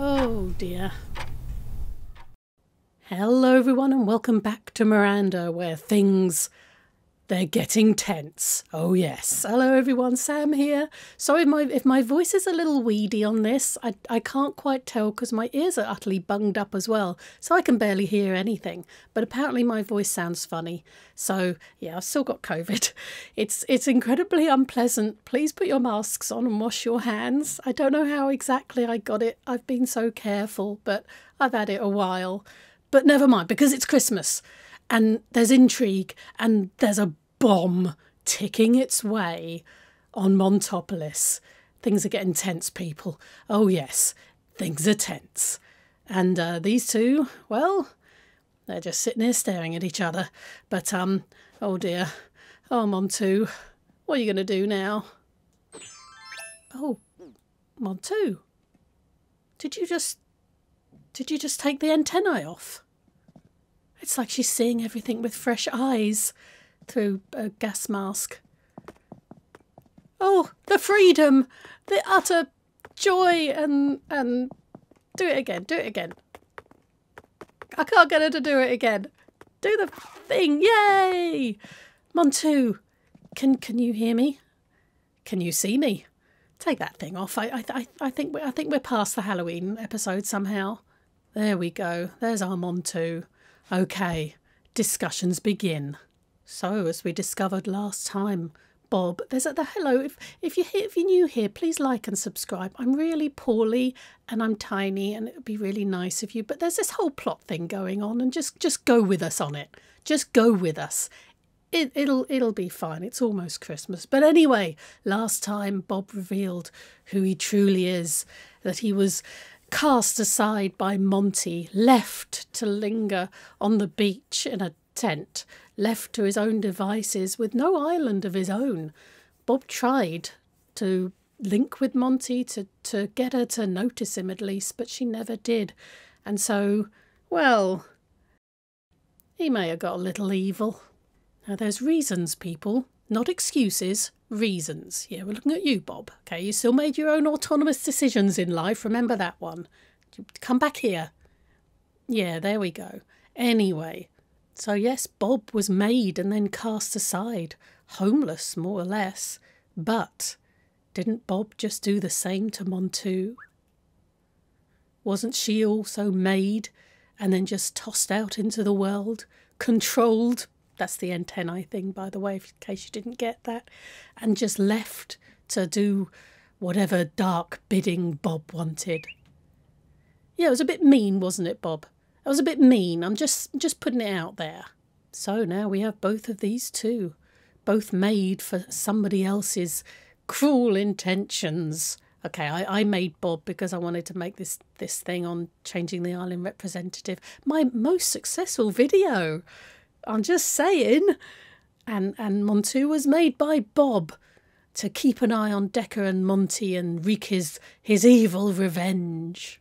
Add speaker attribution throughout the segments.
Speaker 1: Oh dear. Hello, everyone, and welcome back to Miranda, where things they're getting tense. Oh yes. Hello, everyone. Sam here. Sorry, if my if my voice is a little weedy on this. I I can't quite tell because my ears are utterly bunged up as well, so I can barely hear anything. But apparently, my voice sounds funny. So yeah, I've still got COVID. It's it's incredibly unpleasant. Please put your masks on and wash your hands. I don't know how exactly I got it. I've been so careful, but I've had it a while. But never mind, because it's Christmas and there's intrigue and there's a bomb ticking its way on Montopolis. Things are getting tense, people. Oh, yes, things are tense. And uh, these two, well, they're just sitting here staring at each other. But, um, oh dear. Oh, Montu, what are you going to do now? Oh, Montu, did you just. Did you just take the antennae off? It's like she's seeing everything with fresh eyes through a gas mask. Oh, the freedom, the utter joy, and and do it again, do it again. I can't get her to do it again. Do the thing, yay! Montu, can can you hear me? Can you see me? Take that thing off. I I I think we I think we're past the Halloween episode somehow. There we go. There's our Montu. Okay, discussions begin. So, as we discovered last time, Bob, there's at the hello. If if you if you're new here, please like and subscribe. I'm really poorly and I'm tiny, and it would be really nice of you. But there's this whole plot thing going on, and just just go with us on it. Just go with us. It, it'll it'll be fine. It's almost Christmas. But anyway, last time Bob revealed who he truly is, that he was cast aside by Monty, left to linger on the beach in a tent, left to his own devices with no island of his own. Bob tried to link with Monty to, to get her to notice him at least, but she never did. And so, well, he may have got a little evil. Now, there's reasons, people, not excuses, reasons. Yeah, we're looking at you, Bob. Okay, you still made your own autonomous decisions in life. Remember that one. Come back here. Yeah, there we go. Anyway, so yes, Bob was made and then cast aside, homeless more or less. But didn't Bob just do the same to Montu? Wasn't she also made and then just tossed out into the world, controlled that's the antennae thing, by the way, in case you didn't get that. And just left to do whatever dark bidding Bob wanted. Yeah, it was a bit mean, wasn't it, Bob? It was a bit mean. I'm just just putting it out there. So now we have both of these two, both made for somebody else's cruel intentions. Okay, I, I made Bob because I wanted to make this this thing on changing the island representative my most successful video. I'm just saying. And and Montu was made by Bob to keep an eye on Decker and Monty and wreak his his evil revenge.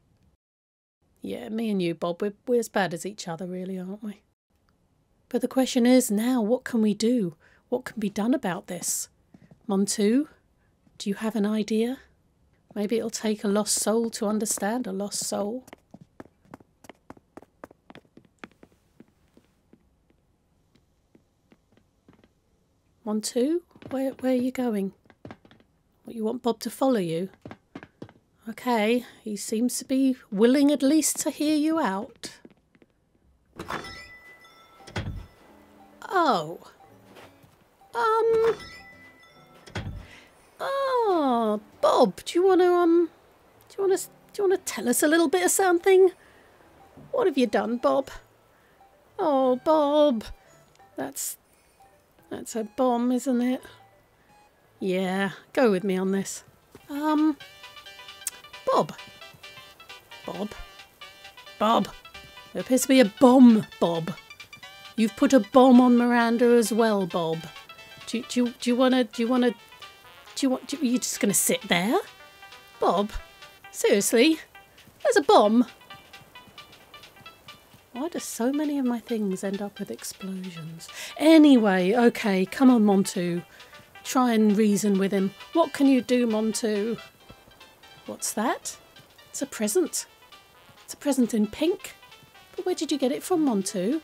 Speaker 1: Yeah, me and you, Bob, we're, we're as bad as each other, really, aren't we? But the question is now, what can we do? What can be done about this? Montu, do you have an idea? Maybe it'll take a lost soul to understand a lost soul. One, two? Where, where are you going? What, you want Bob to follow you? Okay, he seems to be willing at least to hear you out. Oh. Um. Oh, Bob, do you want to, um, do you want to, do you want to tell us a little bit of something? What have you done, Bob? Oh, Bob, that's that's a bomb, isn't it? Yeah, go with me on this. Um, Bob. Bob. Bob. There appears to be a bomb, Bob. You've put a bomb on Miranda as well, Bob. Do, do, do you want to, do you want to, do you want, do, you just going to sit there? Bob, seriously? There's a bomb. Why do so many of my things end up with explosions? Anyway, okay, come on, Montu. Try and reason with him. What can you do, Montu? What's that? It's a present. It's a present in pink. But where did you get it from, Montu?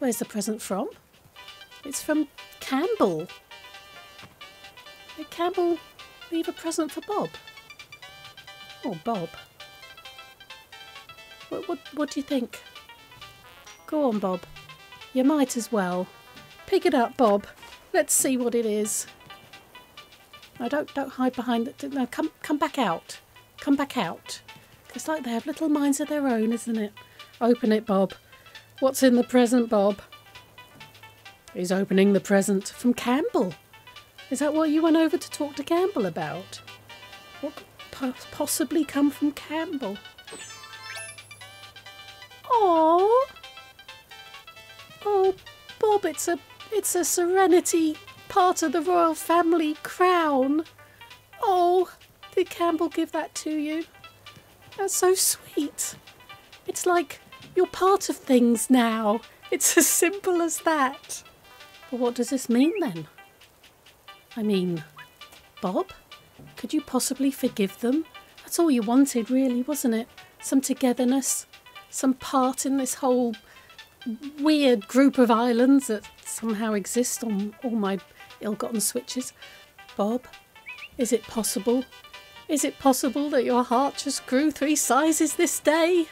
Speaker 1: Where's the present from? It's from Campbell. Did Campbell leave a present for Bob? Oh, Bob. What, what, what do you think? Go on, Bob. You might as well. Pick it up, Bob. Let's see what it is. No, don't don't hide behind it. No, come come back out. Come back out. It's like they have little minds of their own, isn't it? Open it, Bob. What's in the present, Bob? He's opening the present from Campbell. Is that what you went over to talk to Campbell about? What could possibly come from Campbell? Oh, oh, Bob, it's a it's a Serenity part of the royal family crown. Oh, did Campbell give that to you? That's so sweet. It's like you're part of things now. It's as simple as that. But what does this mean then? I mean, Bob, could you possibly forgive them? That's all you wanted, really, wasn't it? Some togetherness, some part in this whole weird group of islands that somehow exist on all my ill-gotten switches. Bob, is it possible? Is it possible that your heart just grew three sizes this day?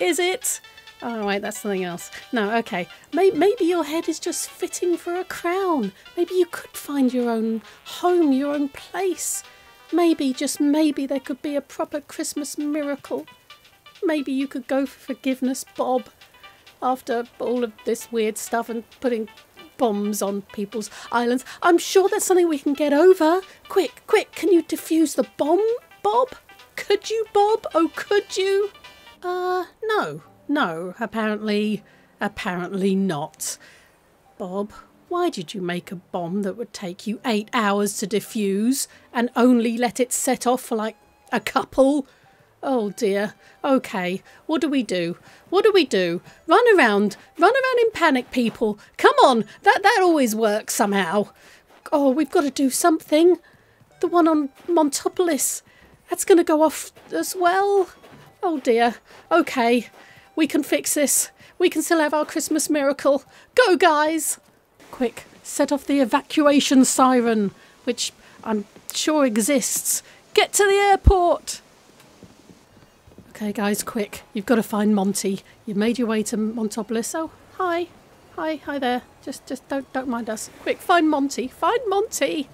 Speaker 1: Is it? Oh, wait, that's something else. No, okay. Maybe your head is just fitting for a crown. Maybe you could find your own home, your own place. Maybe, just maybe, there could be a proper Christmas miracle. Maybe you could go for forgiveness, Bob, after all of this weird stuff and putting bombs on people's islands. I'm sure that's something we can get over. Quick, quick, can you defuse the bomb, Bob? Could you, Bob? Oh, could you? Uh, no. No, apparently, apparently not. Bob, why did you make a bomb that would take you eight hours to defuse and only let it set off for like a couple? Oh dear. Okay, what do we do? What do we do? Run around, run around in panic, people. Come on, that that always works somehow. Oh, we've got to do something. The one on Montopolis, that's going to go off as well. Oh dear. Okay, we can fix this. We can still have our Christmas miracle. Go, guys! Quick, set off the evacuation siren, which I'm sure exists. Get to the airport! Okay, guys, quick. You've got to find Monty. You've made your way to Montopolis. Oh, hi. Hi, hi there. Just just don't don't mind us. Quick, find Monty. Find Monty.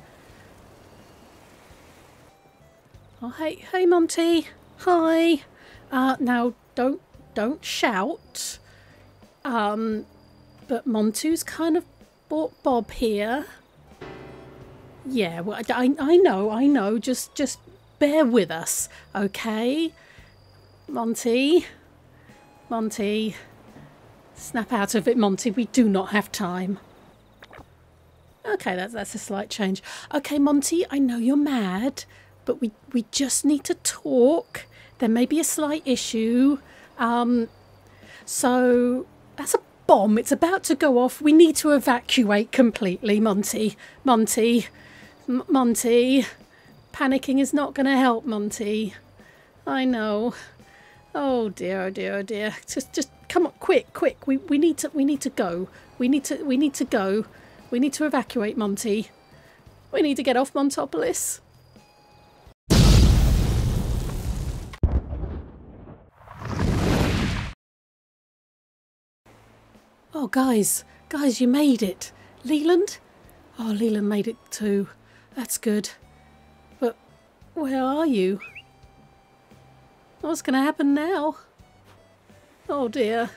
Speaker 1: Oh, hey, hey, Monty. Hi. Uh, now don't don't shout. Um, but Montu's kind of brought Bob here. Yeah, well, I, I know, I know. Just just bear with us, okay? Monty. Monty. Snap out of it, Monty. We do not have time. Okay, that's, that's a slight change. Okay, Monty, I know you're mad, but we, we just need to talk. There may be a slight issue. Um, so that's a bomb. It's about to go off. We need to evacuate completely, Monty. Monty. M Monty. Panicking is not going to help, Monty. I know. Oh dear, oh dear, oh dear. Just just come on, quick, quick. We we need to we need to go. We need to we need to go. We need to evacuate Monty. We need to get off Montopolis. Oh guys, guys, you made it. Leland? Oh, Leland made it too. That's good. But where are you? What's going to happen now? Oh dear.